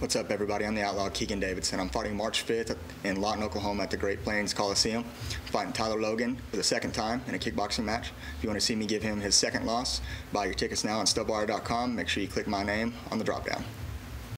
What's up, everybody? I'm the Outlaw Keagan Davidson. I'm fighting March 5th in Lawton, Oklahoma at the Great Plains Coliseum. fighting Tyler Logan for the second time in a kickboxing match. If you want to see me give him his second loss, buy your tickets now on stubwire.com. Make sure you click my name on the drop down.